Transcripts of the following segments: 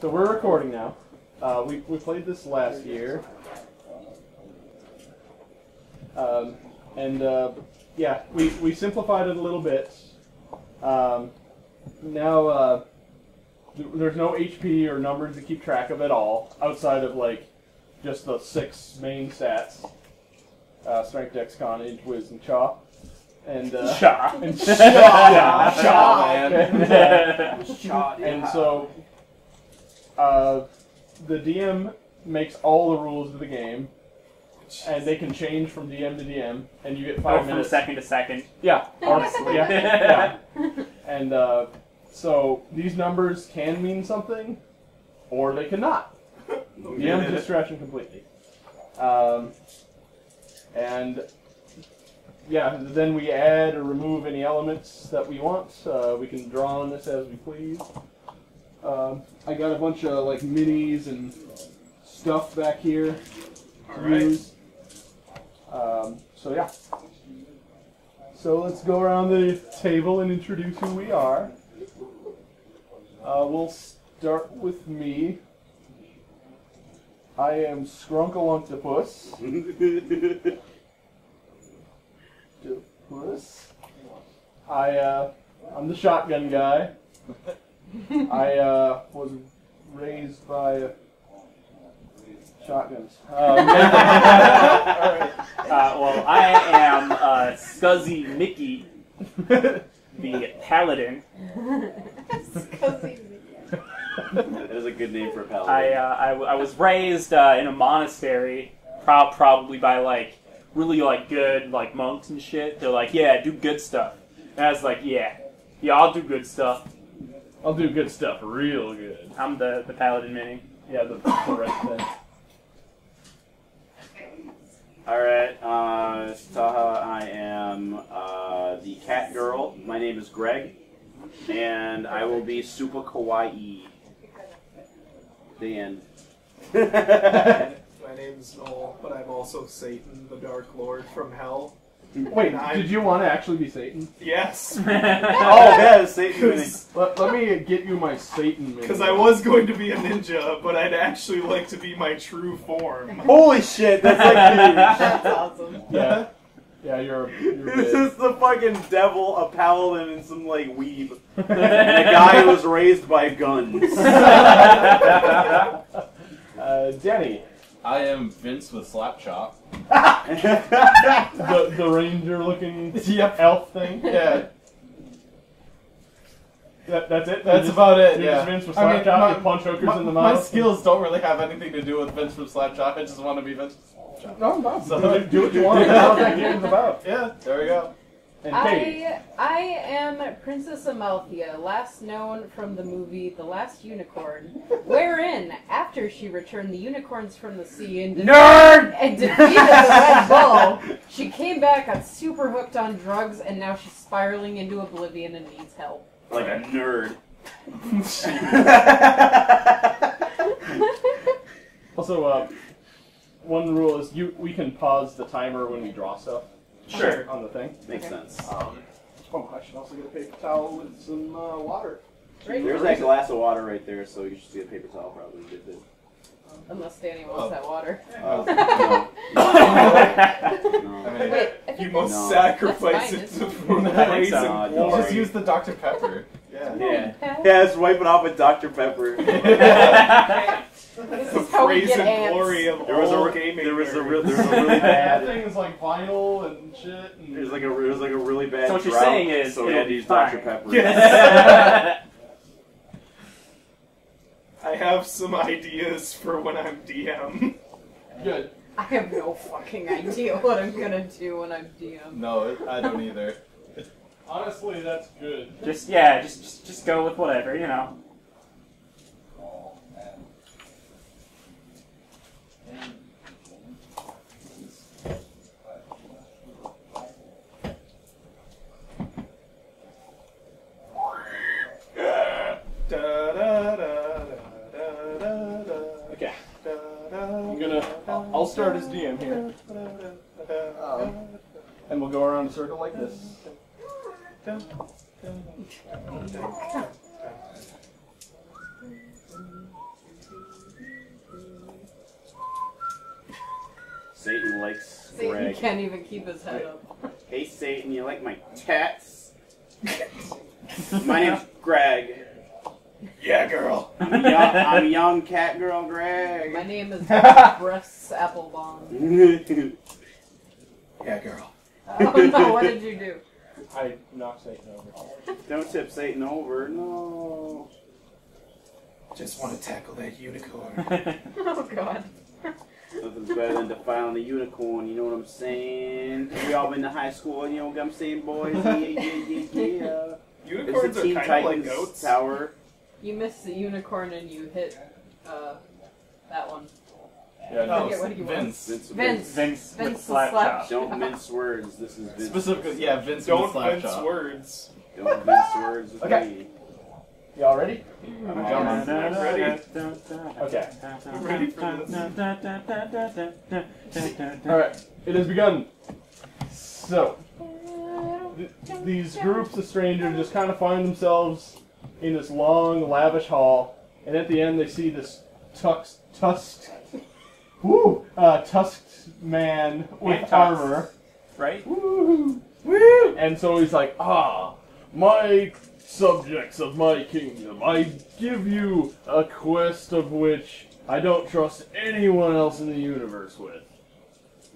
So we're recording now. Uh, we, we played this last year. Um, and uh, yeah, we, we simplified it a little bit. Um, now uh, th- there's no HP or numbers to keep track of at all, outside of like just the six main stats: uh, strength, dex, con, int, whiz, and chaw. And uh, Cha. and Cha, Chaw. man. And, and so uh, the DM makes all the rules of the game, and they can change from DM to DM, and you get Oh, five from minutes. second to second. Yeah, Honestly. yeah, yeah. And uh, so these numbers can mean something, or they cannot. DM's discretion completely. Um, and yeah, then we add or remove any elements that we want. Uh, we can draw on this as we please. Um, I got a bunch of like minis and stuff back here to Alright. use. Um, so yeah. So let's go around the table and introduce who we are. Uh, we'll start with me. I am Scrunkle Octopus. I uh, I'm the shotgun guy. I uh, was raised by uh, shotguns. Um, Uh, well, I am uh, Scuzzy Mickey, the paladin. That is a good name for a paladin. I, uh, I, w- I was raised uh, in a monastery, prob- probably by like really like good like monks and shit. They're like, yeah, do good stuff. And I was like, yeah, yeah, I'll do good stuff. I'll do good stuff, real good. I'm the the paladin mini. Yeah, the, the right thing. Alright, uh, Taha, I am uh, the cat girl. My name is Greg, and I will be super kawaii. The end. My name's Noel, but I'm also Satan, the Dark Lord from Hell. Wait, did you want to actually be Satan? Yes, oh, yeah, Satan. Mini. Let, let me get you my Satan mini. because I was going to be a ninja, but I'd actually like to be my true form. Holy shit, that's like That's awesome. Yeah. Yeah, you're, you're This is the fucking devil, a paladin, and some like weeb. And a guy who was raised by guns. Uh, Denny, I am Vince with Slapchop. the, the ranger looking elf thing. Yeah, That, that's it? that's just- about it. Yeah. just Vince with I mean, my- punch hookers my, in the mouth. my skills don't really have anything to do with Vince from Slapchop. I just want to be Vince. No, no. So- do, do what you want. That's what that game's about. Yeah, there we go. And Katie. I I am Princess Amalthea, last known from the movie The Last Unicorn, wherein after she returned the unicorns from the sea and, defeated- Nerd! and defeated the Red Bull, she came back, got super hooked on drugs, and now she's spiraling into oblivion and needs help. like a nerd. Also, uh, one rule is you we can pause the timer when we draw stuff. Sure. On the thing. Makes Okay. sense. Um, oh, I should also get a paper towel with some uh, water. Right? There's that glass of water right there, so you should get a paper towel probably. Good thing. Unless Danny wants Oh. that water. Oh, I no. mean, Wait, I You think must No. sacrifice it fine, to for I think praise so. and No, glory. just use the Dr. Pepper. Yeah. Yeah. Yeah, just wipe it off with Dr. Pepper. This is how we get ants. glory of There was a gaming there was a nerds. real there was a really that bad thing is like vinyl and shit. And there's like a there was like a really bad So what you're saying is so we had to use Dr. fine. Pepper. I have some ideas for when I'm DM. good. I have no fucking idea what I'm gonna do when I'm DM. No, I don't either. Honestly, that's good. just yeah, just, just just go with whatever, you know. I'll start as DM here. Oh. And we'll go around a circle like this. Satan likes Satan Greg. can't even keep his head up. Hey Satan, you like my cats? my name's Greg. Yeah, girl. I'm a young, I'm young cat girl, Greg. My name is Breasts Applebaum. Yeah, girl. Oh no, what did you do? I knocked Satan over. Don't tip Satan over, no. Just want to tackle that unicorn. Oh god. Nothing's better than defiling the unicorn, you know what I'm saying? We all been to high school, you know what I'm saying, boys? Yeah, yeah, yeah, yeah. Unicorns a are kind of like goats. tower. You missed the unicorn and you hit uh that one. Yeah, I no. forget what he was. Vince. Vince, Vince. Vince, Vince with the slap slap chop. Don't mince words. This is Vince. Specifically, yeah, Vince Don't with slap mince chop. words. Don't mince words with Okay. me. Y'all ready? I'm ready. Okay. I'm ready for this. Alright, it has begun. So, th- these groups of strangers just kind of find themselves in this long, lavish hall, and at the end they see this tux, tusked, woo, uh, tusked man with And tusked. armor. Right? Woo! Woo! And so he's like, ah, my subjects of my kingdom, I give you a quest of which I don't trust anyone else in the universe with.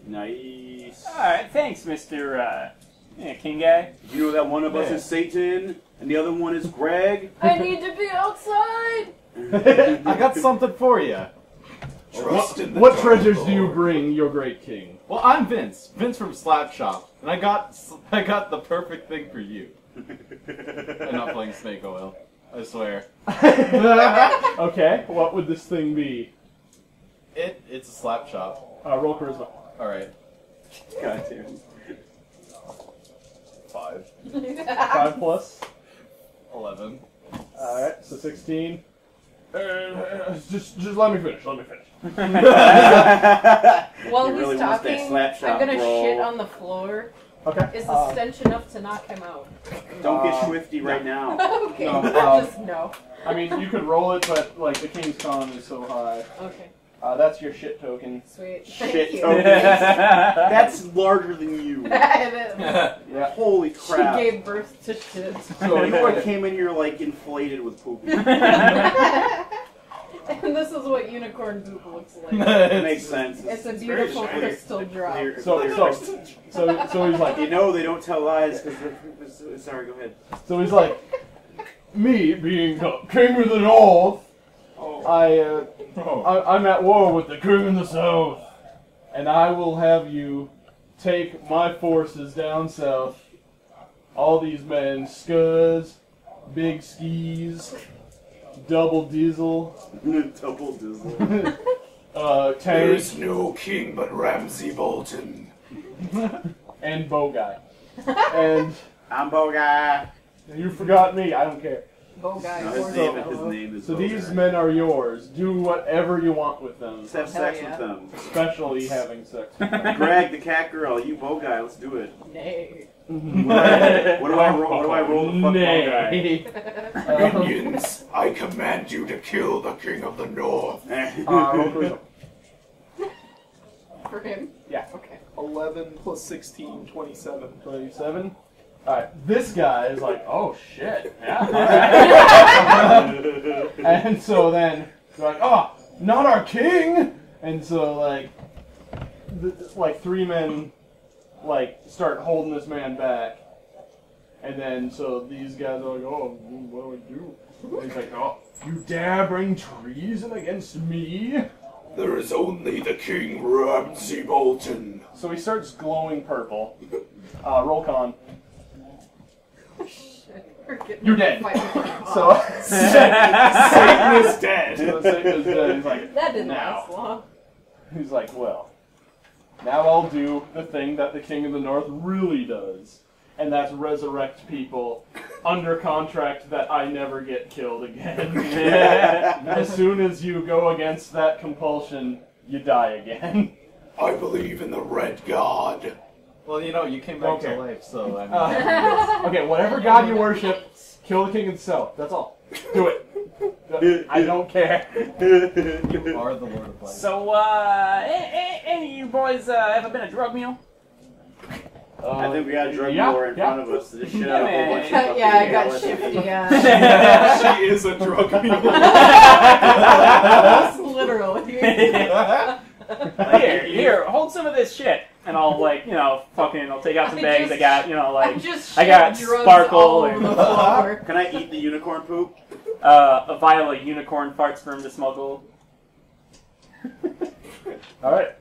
Nice. Alright, thanks, Mr. Uh, yeah, King Guy. You know that one of us Yeah. is Satan, and the other one is Greg. I need to be outside. I got something for you. Trust in the What dark treasures do you bring, your great king? Well, I'm Vince. Vince from Slap Chop, and I got I got the perfect thing for you. I'm not playing snake oil. I swear. okay, what would this thing be? It it's a slap chop. Uh, roll charisma. All right, God damn. Five, Five plus. eleven. Alright, so 16. Uh, just, just let me finish, let me finish. While he's really wants that talking, slap shot, I'm gonna bro. shit on the floor. Okay. Is the uh, stench enough to knock him out? Don't get Uh, swifty right now. okay, No, uh, just no. I mean, you could roll it, but, like, the king's con is so high. Okay, Uh, that's your shit token. sweet. Shit Thank token. That's larger than you. it is. Yeah. Holy crap. She gave birth to shit. So you like came in here like inflated with poop. and this is what unicorn poop looks like. That makes sense. It's a very beautiful shiny. crystal drop. Clear- So, clear so, crystal. so, so he's like, You know they don't tell lies because sorry, go ahead. so he's like, me being the king of the north, I, uh, I, I'm at war with the crew in the south, and I will have you take my forces down south. All these men, Scuds, Big Skis, Double Diesel, Double Diesel. uh, There Tank, is no king but Ramsay Bolton. and Bow Guy. And I'm Bo guy. you forgot me, I don't care. Bow guy. No, his name, fellow. his name is So Bo these Guy. men are yours. Do whatever you want with them, Let's have Hell sex yeah. with them. especially having sex with them. Greg, the cat girl, you Bo guy, let's do it. Nay. What do I, what do I roll? What do I roll the fuck Bo guy? Nay. Um, Minions, I command you to kill the king of the north. uh, roll. For him? Yeah. Okay. 11 plus 16, 27. 27. Alright, this guy is like, oh shit. Yeah. alright." and so then, they're like, oh, not our king! And so, like, th- like three men, like, start holding this man back. And then, so these guys are like, oh, what do we do? And he's like, oh, you dare bring treason against me? There is only the king Ramsay Bolton. So he starts glowing purple. Uh, roll con. Shit. You're dead. fight with him. So, Satan is dead. so Satan is dead. He's like, that didn't now. last long. He's like, well, now I'll do the thing that the King of the North really does, and that's resurrect people under contract that I never get killed again. as soon as you go against that compulsion, you die again. I believe in the red god. Well, you know, you came back Okay. to life, so I mean, Uh, okay, whatever god you worship, kill the king himself. That's all. Do it. I don't care. You are the Lord of Light. So, uh, any, any, any of you boys uh, ever been a drug mule? I think we got a drug yeah, lord in yeah. front of us. This shit Yeah, out a whole bunch of yeah, I got shifty. Uh, she is a drug mule. That's literally. here, here, hold some of this shit. And I'll, like, you know, fucking, I'll take out some I bags. I got, you know, I like, just I got sparkle and- Can I eat the unicorn poop? uh, a vial of unicorn farts for him to smuggle. All right.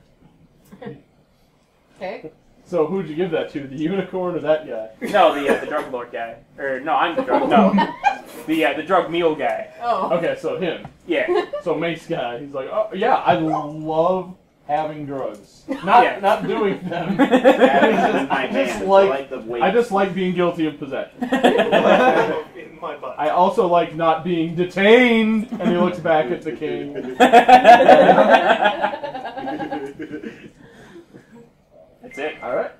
Okay. So who'd you give that to? The unicorn or that guy? No, the uh, the drug lord guy. Or no, I'm the drug. No, the uh, the drug mule guy. Oh. Okay, so him. Yeah. So Mace guy. He's like, oh yeah, I love having drugs. Not Yeah. not doing them. Having it I just hands. I like- like the weight. I just like being guilty of possession. in my butt. I also like not being detained. And he looks back at the king. That's it. All right,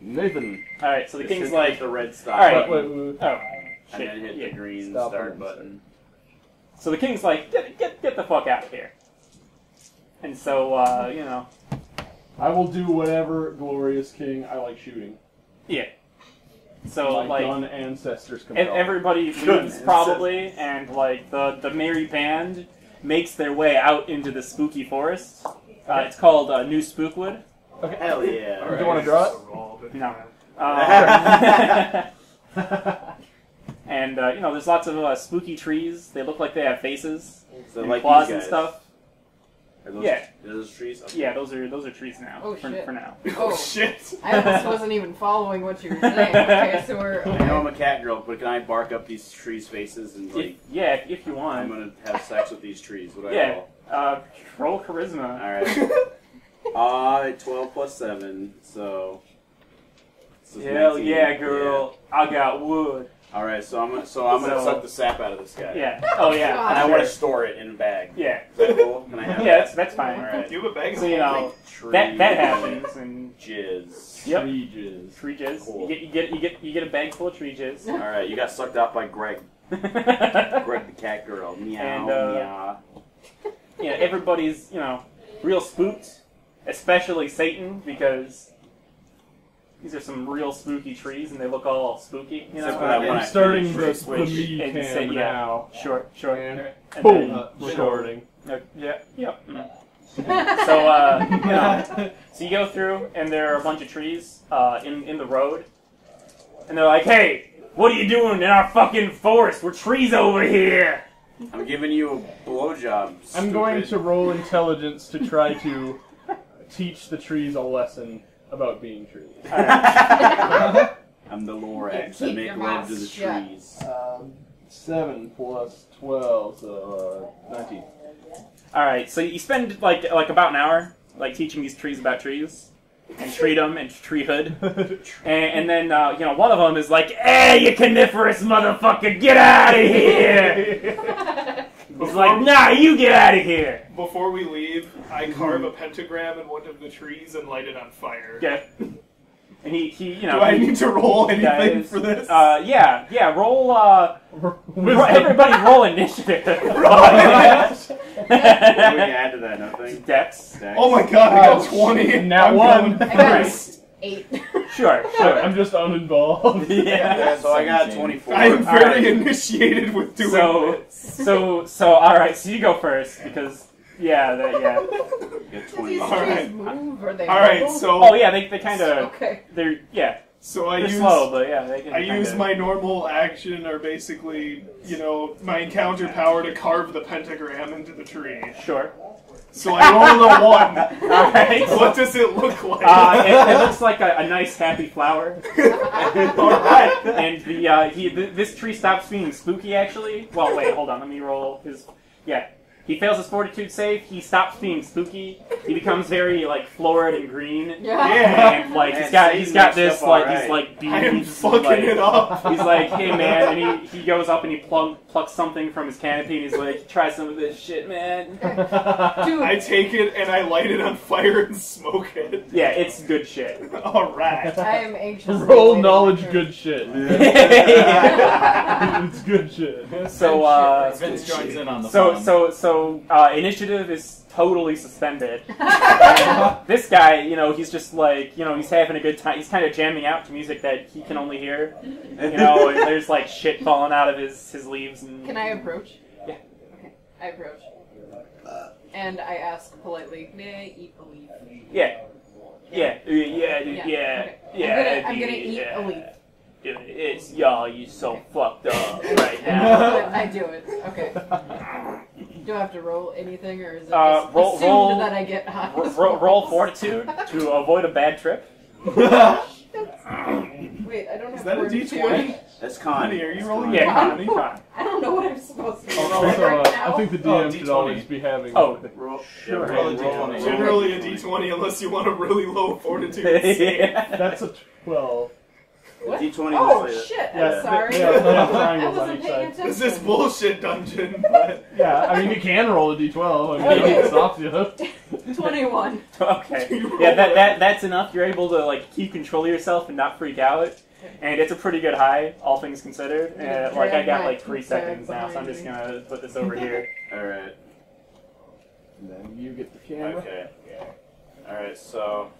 Nathan. All right. So the king's like, the red stop. All right. Wait, wait, wait. oh, And shit. then hit Yeah. the green Stop start it. button. So the king's like, get get get the fuck out of here. And so, uh, you know, I will do whatever, glorious king. I like shooting. yeah. So My like, gun ancestors and compel. everybody Goodness. leaves probably, and like the the merry band makes their way out into the spooky forest. Uh, it's called uh, New Spookwood. Hell yeah. Do you want to draw it? No. Uh, and uh, you know, there's lots of uh, spooky trees. They look like they have faces So and like claws these and guys. stuff. Are those, Yeah. Are those trees? Okay. Yeah, those are those are trees now. Oh, for, shit. for now. Oh Oh. shit. I almost wasn't even following what you were saying. Okay, so we're. I know I'm a cat girl, but can I bark up these trees' faces and If, like yeah, if, if you want. I'm gonna have sex with these trees? What do I Yeah. roll? Uh, roll charisma. All right. Uh, twelve plus seven, so. so Hell 19. yeah, girl! I got wood. Yeah. All right, so I'm gonna so I'm gonna So- suck the sap out of this guy. Yeah. Oh yeah. And I want to store it in a bag. Yeah. Is that cool? Can I have Yeah, that? that's that's fine. All right. You have a bag So you know Tree that that happens, and Jizz. Yep. Tree jizz. tree jizz. Cool. You get you get you get you get a bag full of tree jizz. All right, you got sucked out by Greg. Greg the cat girl. Meow And, uh, meow. yeah, everybody's you know real spooked, especially Satan because these are some real spooky trees and they look all spooky. You Except know. for that one I'm starting finished the, tree the switch. me And cam say, yeah. now. Sure, sure. And And boom, then- Uh, recording. Uh, yeah, yep. mm. So, uh, you know, so you go through, and there are a bunch of trees uh, in in the road, and they're like, "Hey, what are you doing in our fucking forest? We're trees over here." I'm giving you a blowjob. I'm going to roll intelligence to try to teach the trees a lesson about being trees. I'm the Lorax. Keep I make your love mouth to the shut. trees. Um, seven plus twelve, so uh, nineteen. All right, so you spend like like about an hour like teaching these trees about trees and treat them and treehood, and, and then uh, you know one of them is like, "Hey, you coniferous motherfucker, get out of here!" He's like, "Nah, you get out of here." Before we leave, I carve a pentagram in one of the trees and light it on fire. Yeah. And he, he you know. Do I he- need to roll anything guys, for this? Uh, yeah, yeah. Roll. Uh, ro- everybody, roll initiative. What do we add to that? Nothing. Dex. Dex. oh my god, I got Oh, 20. nat I'm one. going I got first. Eight. Sure, sure. I'm just uninvolved. Yeah, so I got Seventeen. 24. I am All very right. initiated with doing So, this. so, so. All right. So you go first because, yeah, that, yeah. Get twenty five. All right. Move, are they all right. so Oh yeah, they, they kind of Okay. they're yeah so I they're use slow, but yeah they can. I kinda, use my normal action, or basically, you know, my encounter power to carve the pentagram into the tree. sure. So I rolled a one. All right. What does it look like? Uh, it, it looks like a, a nice happy flower. Alright. and the uh, he th- this tree stops being spooky actually. Well, wait, hold on, let me roll his. Yeah, he fails his fortitude save. He stops being spooky. He becomes very like florid and green. Yeah. And like Man, he's got he's got this like alright. these like beads. I am fucking like, it up. He's like, hey man, and he, he goes up and he plug, plucks something from his canopy and he's like, try some of this shit, man. Dude, I take it and I light it on fire and smoke it. Yeah, it's good shit. All right. I am anxious. Roll knowledge, good shit. Yeah. it's good shit. So uh, Vince joins in on the so fun. so so uh, initiative is totally suspended. this guy, you know, he's just like, you know, he's having a good time. He's kind of jamming out to music that he can only hear. You know, and there's like shit falling out of his his leaves and. Can I approach? Yeah. Okay, I approach. And I ask politely, may I eat a leaf? Yeah. Yeah, yeah, yeah, Yeah, yeah, okay. yeah. I'm gonna, I'm gonna eat yeah. a leaf. Dude, It's y'all, you so fucked up right now. I do it. Okay. Do I have to roll anything, or is it Uh, just roll- assumed roll- that I get high? Ro- ro- roll fortitude to avoid a bad trip. Wait, I don't have Is that a fortitude. D20? That's con. Honey, are you rolling? Yeah, Con? con, con. I don't know what I'm supposed to roll Also, right uh, now. I think the DM Oh, should always be having. Oh, Roll, Sure. yeah, Roll a roll- D20. Generally a D20 unless you want a really low fortitude yeah. That's a twelve. What? D20 Oh looks like shit! Yeah, I'm sorry. they- they have- I wasn't each paying side. attention. This is bullshit dungeon, but Yeah, I mean you can roll a d12. I mean, it stops you. Twenty-one. Okay. Yeah, that, that that's enough. You're able to like keep control of yourself and not freak out. And it's a pretty good high, all things considered. And like I got like three seconds now, so I'm just gonna put this over here. Alright, And then you get the camera. okay. Alright, so.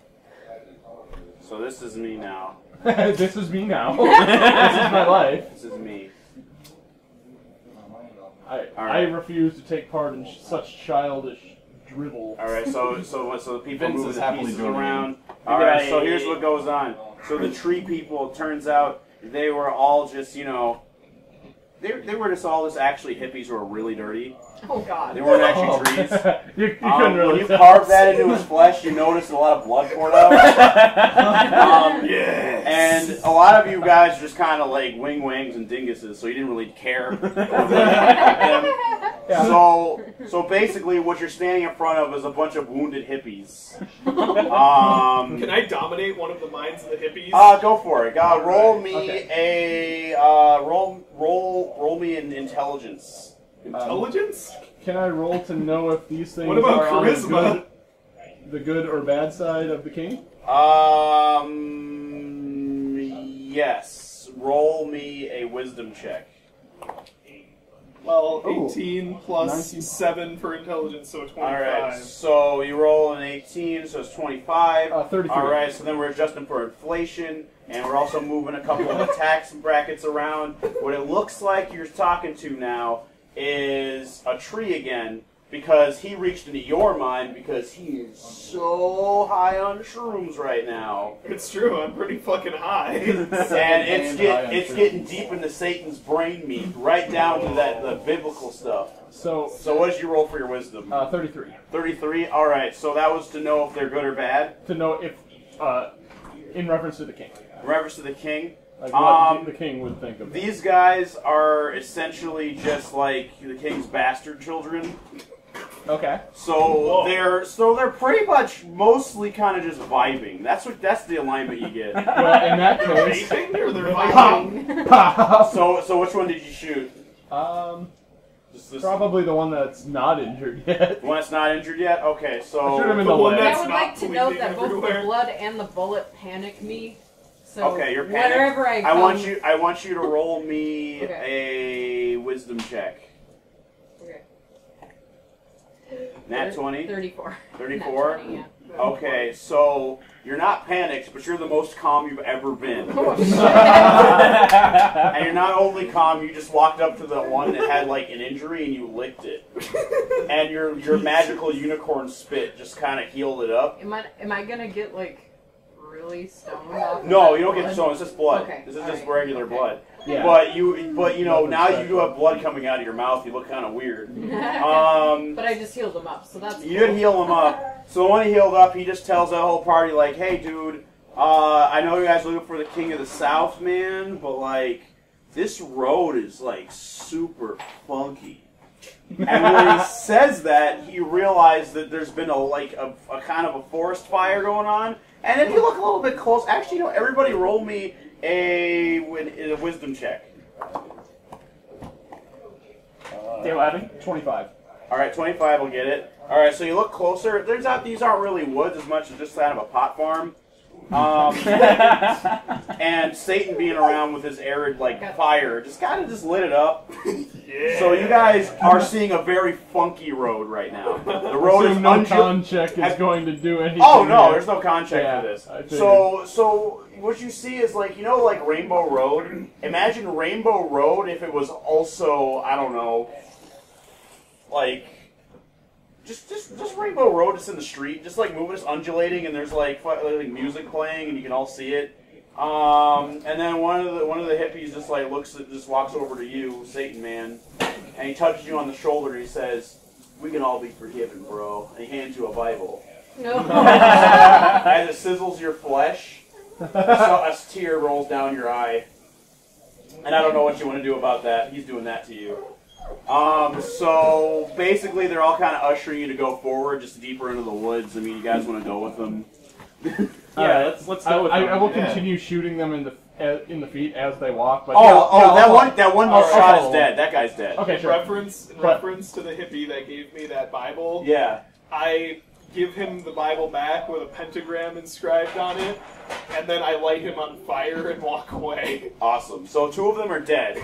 So this is me now. this is me now. this is my life. This is me. I, All I refuse to take part in sh- such childish drivel. Alright, so so so the people Vince moving is the pieces around. Alright, so here's what goes on. So the tree people, turns out they were all just, you know, they, they were just all just actually hippies who were really dirty. Oh god. They weren't actually Oh. trees. you, you Um, couldn't really when you carve that into his flesh, you notice a lot of blood poured out. Um, Yes. and a lot of you guys just kind of like wing wings and dinguses, so you didn't really care. Yeah. So, so basically, what you're standing in front of is a bunch of wounded hippies. Um, Can I dominate one of the minds of the hippies? uh, go for it. God, roll me Okay. a uh, roll, roll, roll me an intelligence. Intelligence? Can I roll to know if these things What about are on the charisma? good, the good or bad side of the king? Um, yes. Roll me a wisdom check. Well, Ooh. 18 plus 19. 7 for intelligence, so 25. All right. So you roll an 18, so it's 25. Uh, 33. All right. So then we're adjusting for inflation, and we're also moving a couple of the tax brackets around. What it looks like you're talking to now is a tree again, because he reached into your mind because he is so high on shrooms right now. It's true, I'm pretty fucking high. and it's get, high on it's shrooms. getting deep into Satan's brain meat, right down to that the biblical stuff. So, So what did you roll for your wisdom? uh, 33. Thirty-three. All right. So that was to know if they're good or bad. To know if, uh, in reference to the king. In reference to the king, Like what Um, the king would think of it. these guys are essentially just like the king's bastard children. Okay. So Whoa. they're so they're pretty much mostly kind of just vibing. That's what that's the alignment you get. Well, in that case. Vaping or they're Vibing. vibing? So so which one did you shoot? um, Just this probably the one that's not injured yet. the one that's not injured yet. Okay, so should have been The the one leg. that's I would like to note bleeding that both the blood and the bullet panic me. So Okay, you're panicked. wherever I I want you. I want you to roll me Okay. a wisdom check. Okay. Nat twenty. 34. 34? Nat 20, yeah. Okay, so you're not panicked, but you're the most calm you've ever been. Oh, and you're not only calm, you just walked up to the one that had like an injury and you licked it. And your your magical unicorn spit just kind of healed it up. Am I am I gonna get like really stoned off? No, you don't get blood? stone. It's just blood. Okay, This is all just right, regular okay. blood. Yeah. But you, but you know, Nothing now you do have blood coming out of your mouth. You look kind of weird. Um, but I just healed him up, so that's You cool. did heal him up. So when he healed up, he just tells that whole party, like, hey, dude, uh, I know you guys are looking for the King of the South, man, but, like, this road is, like, super funky. And when he says that, he realized that there's been a like a, a kind of a forest fire going on. And if you look a little bit close, actually, you know, everybody roll me a, a wisdom check. Dale Abbey? 25. All right, 25 will get it. All right, so you look closer. There's not these aren't really woods as much as just kind of a pot farm. Um, and Satan being around with his arid like fire just kind of just lit it up. Yeah. So you guys are seeing a very funky road right now. The road is Assume no unju- con check is going to do anything. Oh no, here. there's no con check Yeah, for this. So so what you see is like you know like Rainbow Road. Imagine Rainbow Road if it was also I don't know, like just just just Rainbow Road just in the street, just like moving, just undulating, and there's like, like music playing, and you can all see it. Um, and then one of the one of the hippies just like looks at, just walks over to you, Satan man, and he touches you on the shoulder and he says, "We can all be forgiven, bro." And he hands you a Bible. No. As it sizzles your flesh, so a tear rolls down your eye. And I don't know what you want to do about that. He's doing that to you. Um, so basically, they're all kind of ushering you to go forward, just deeper into the woods. I mean, you guys want to go with them? Yeah, let's let's I, go with I, them. I will Yeah. continue shooting them in the uh, in the feet as they walk. But Oh, yeah, oh, yeah, that I'll- one, that one I'll- shot I'll is dead. That guy's dead. Okay, sure. reference in reference to the hippie that gave me that Bible, Yeah. I give him the Bible back with a pentagram inscribed on it, and then I light him on fire and walk away. Awesome. So two of them are dead.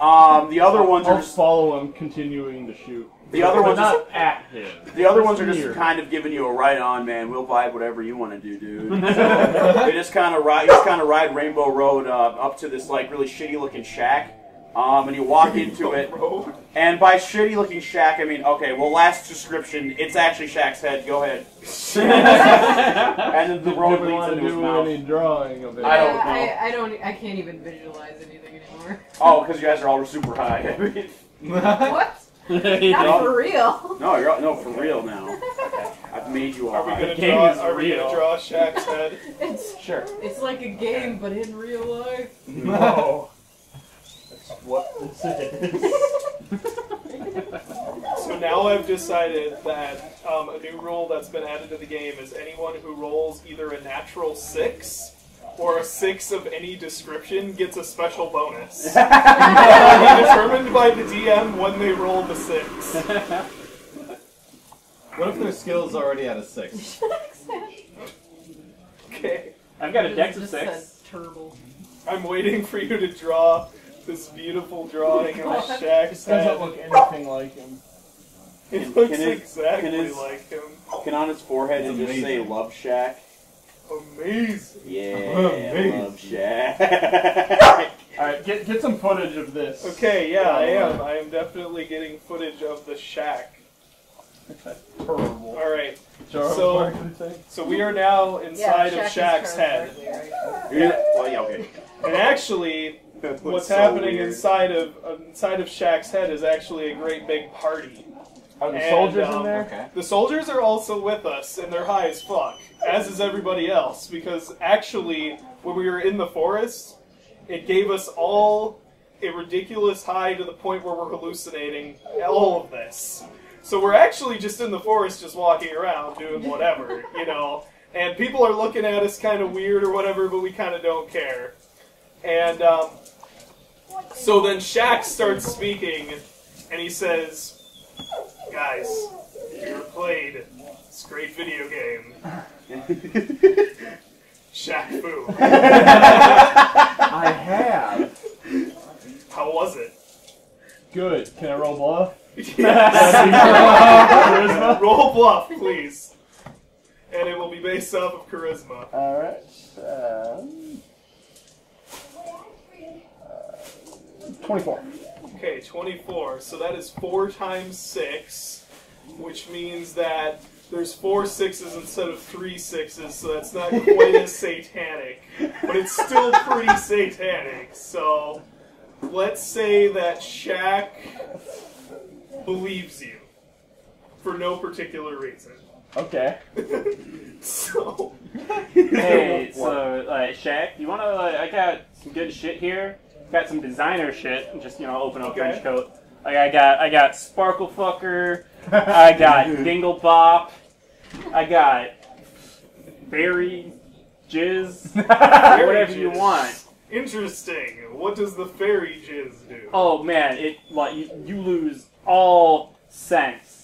Um, the other ones are I'll just, follow him, continuing to shoot. the other ones not just, at him. the other ones are just Here. kind of giving you a right on, man. We'll vibe whatever you want to do, dude. So they just kind of ride, just kind of ride Rainbow Road uh, up to this like really shitty looking shack. Um, and you walk into it, and by shitty looking shack, I mean okay. Well, last description, it's actually Shaq's head. Go ahead. and then the Did road leads into his mouth. any drawing of it? I don't know. I, I don't. I can't even visualize anything anymore. Oh, because you guys are all super high. what? Not for real. no, you're all, no for real now. I've made you all Are we gonna draw? Are we gonna real. draw Shaq's head? It's Sure. it's like a game, but in real life. No. That's what this is. So now I've decided that um, a new rule that's been added to the game is anyone who rolls either a natural six or a six of any description gets a special bonus. It'll determined by the DM when they roll the six. What if their skill's already at a six? Okay. I've got a dex of six. a turtle. I'm waiting for you to draw this beautiful drawing of What? Shaq's This doesn't head. look anything like him. It looks Can it- exactly can his- like him. Can on his forehead It's it just say. Love Shack? Amazing. Yeah, Amazing. Love Shack. Alright, get, get some footage of this. Okay, yeah, I am. I am definitely getting footage of the shack. Terrible. All right. So- So we are now inside yeah, of Shaq is Shaq's head. Right? Yeah, well, yeah, okay. And actually, That looks what's so happening weird. inside of uh, inside of Shaq's head is actually a great big party. Are the And, soldiers um, in there? Okay. The soldiers are also with us, and they're high as fuck, as is everybody else. Because actually, when we were in the forest, it gave us all a ridiculous high to the point where we're hallucinating all of this. So we're actually just in the forest, just walking around, doing whatever, you know. And people are looking at us kind of weird or whatever, but we kind of don't care. And um, so then Shaq starts speaking, and he says, Guys, have you ever played this great video game, Shaq Fu? I have. How was it? Good. Can I roll bluff? Charisma? Roll bluff, please. And it will be based off of charisma. Alright. Um, uh, 24. Okay, 24. So that is 4 times 6, which means that there's four sixes instead of three sixes, so that's not quite as satanic. But it's still pretty satanic. So let's say that Shaq believes you for no particular reason. Okay. So Hey, so uh, Shaq, you wanna? like, I got some good shit here. Got some designer shit. Just you know, open up trench coat. Like I got I got Sparkle Fucker, I got Dingle Bop, I got Fairy Jizz, whatever you want. Interesting. What does the fairy jizz do? Oh man, it like you, you lose all sense.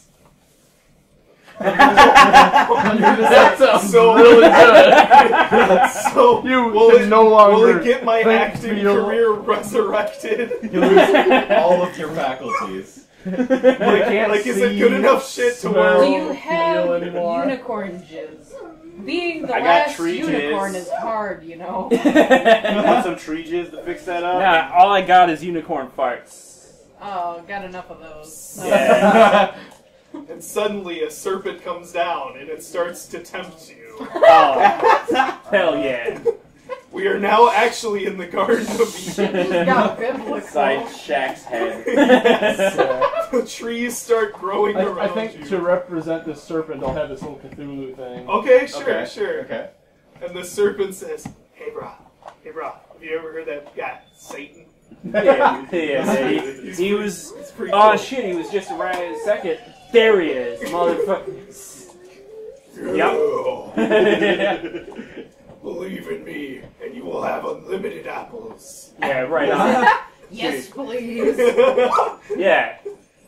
That sounds So- really good. so You will can it, no will it get my acting career resurrected? You lose all of your faculties. like, like, is it good enough shit to smell, where? Do you have anymore. unicorn jizz? Being the I got last tree unicorn jizz. is hard, you know. You want some tree jizz to fix that up? Nah, all I got is unicorn farts. Oh, got enough of those. Yeah. And suddenly a serpent comes down and it starts to tempt you. Oh, hell yeah. We are now actually in the Garden of Eden. Got biblical. Inside Shaq's head. Yeah. the trees start growing I, around I think you. to represent this serpent, I'll have this little Cthulhu thing. Okay, sure, okay. sure. Okay. And the serpent says, "Hey, brah, hey, brah, have you ever heard that guy Satan? Yeah, yeah, yeah. He, he was. Pretty Oh cool. shit, he was just around a second. There he is, motherfucker. Yep. Believe in me, and you will have unlimited apples. yeah, right on. Yes, please. Yeah.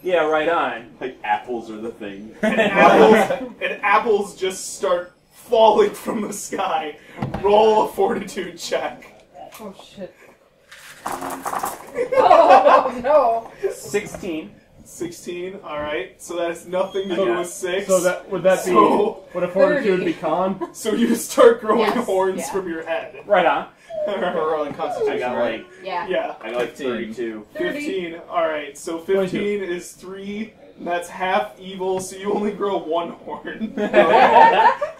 Yeah, right on. like apples are the thing. and apples and apples just start falling from the sky. Roll a fortitude check. Oh shit. Oh no. 16. 16, alright. So that is nothing to So- do with 6. So that would that be So- would a fortitude be con? So you start growing Yes, horns yeah. from your head. Right on. We're rolling I Constitution, got right? like Yeah. Yeah. I got like 15. 32. 30. 15. Alright, so 15 is 3. And that's half evil, so you only grow one horn.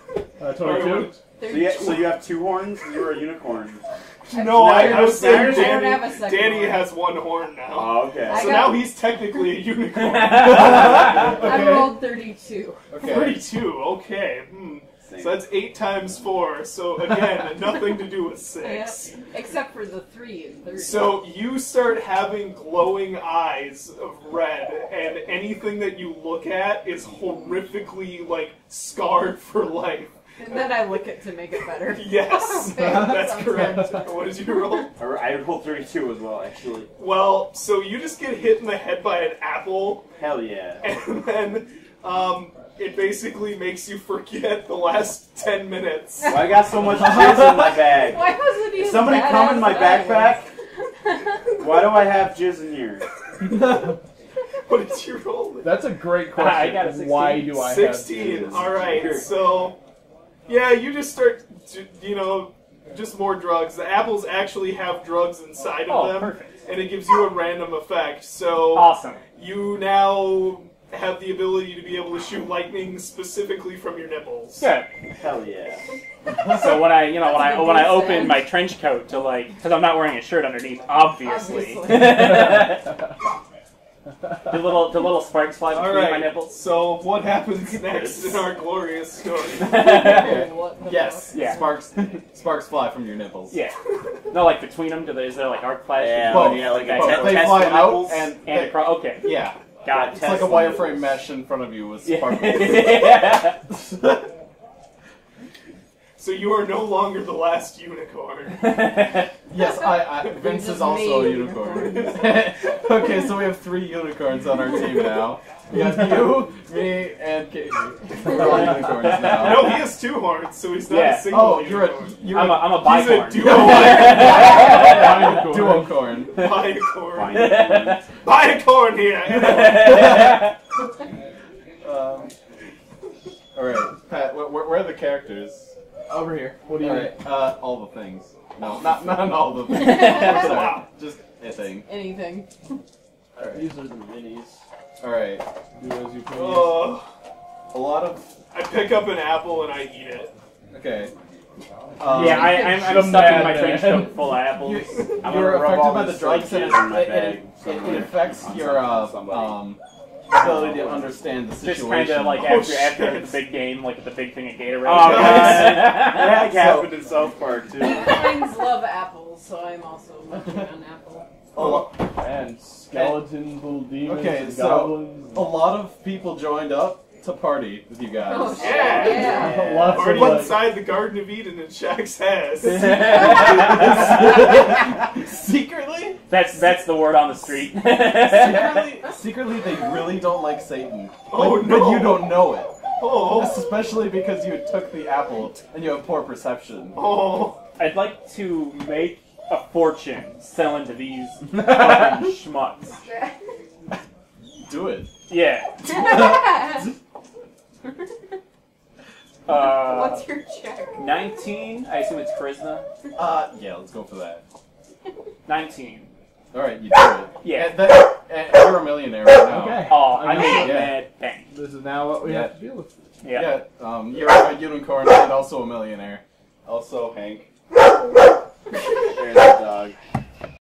Uh, Alright, Twenty-two. what- So you, so you have two horns? You're a unicorn. No, I, I was saying Danny, have a Danny horn. has one horn now. Oh, okay. I So got- now he's technically a unicorn. I Okay. rolled 32. Okay. 32, okay. Hmm. So that's 8 times 4. So again, nothing to do with 6. Yep. Except for the 3 and 30. So you start having glowing eyes of red, and anything that you look at is horrifically, like, scarred for life. And then I lick it to make it better. Yes, that's correct. good. What did you roll? I I rolled 32 as well, actually. Well, so you just get hit in the head by an apple, Hell yeah. and then um, it basically makes you forget the last 10 minutes. Well, I got so much jizz in my bag. Why wasn't he somebody come in my backpack? Why do I have jizz in here? What did you roll? That's a great question. I got a 16. Why do I 16. have All right. So, yeah, you just start, you know, just more drugs. The apples actually have drugs inside of Oh, them, perfect. and it gives you a random effect. So Awesome. you now have the ability to be able to shoot lightning specifically from your nipples. Good. Hell yeah. So when I, you know, when That's I a when I open my trench coat to like, because I'm not wearing a shirt underneath, obviously. Obviously. the little the little sparks fly All between right. my nipples. So what happens next in our glorious story? Okay. What the Yes. Yeah. Sparks. Sparks fly from your nipples. yeah. No, like between them, do they? Is there like arc flash? Yeah, Both. yeah, like a Both. te- They fly out nipples. and, And they- across. Okay. yeah, Got it. it's like a wireframe nipples. mesh in front of you with Yeah. sparkles. so you are no longer the last unicorn. yes, I, I Vince is also a unicorn. okay, so we have three unicorns on our team now. We got you, me, and Katie. We're all unicorns now. no, he has two horns, so he's not Yeah. a single Oh, you're a unicorn. you're I'm a, a I'm a He's a duo Unicorn. duo corn. Bicorn. Fine. Buy a corn here. Um, all right, Pat. Where, where are the characters? Over here. What do you All mean? right, uh, all the things. No, not not all the things. I'm sorry, just a thing. Anything. All right, These are the minis. all right. Do as you please. Oh, A lot of I pick up an apple and I eat it. okay. Um, yeah, I, I'm, I'm The stuffing my madman. trench coat full of apples. you, I'm you're affected by the this, drugs, and in my it, it, bag it, it, affects your uh, somebody. um ability to understand the Just situation. kind of like Oh, after after shit. the big game, like the big thing at Gatorade. Oh, God. That So- happened in South Park too. Mines love apples, so I'm also munching on apple. a, lo- And skeletons, little demons, Okay, and so- goblins. a lot of people joined up to party with you guys. Oh, shit. Yeah. Yeah. Lots of, Party like- inside the Garden of Eden in Shaq's ass. secretly, That's that's the word on the street. secretly, secretly, they really don't like Satan. But, Oh, but no. you don't know it. oh, Especially because you took the apple and you have poor perception. oh. I'd like to make a fortune selling to these schmucks. Do it. Yeah. Uh, What's your check? 19. I assume it's charisma. Uh, yeah, let's go for that. 19. All right, you do it. Yeah. And that, and you're a millionaire right now. Okay. Oh, I know. made Yeah. mad bang. This is now what we Yeah. have to deal with. Yeah. Yeah. Um, you're a unicorn and also a millionaire. Also, Hank. There's the dog.